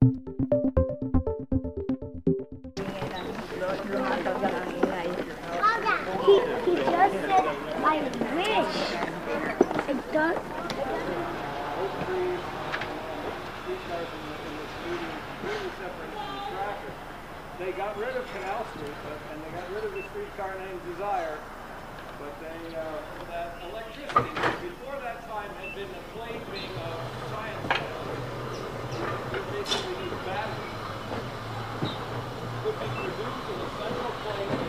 He, he just said, I wish. I don't. They got rid of Canal Street, but, and they got rid of the streetcar named Desire, but they, uh, that Central Plains.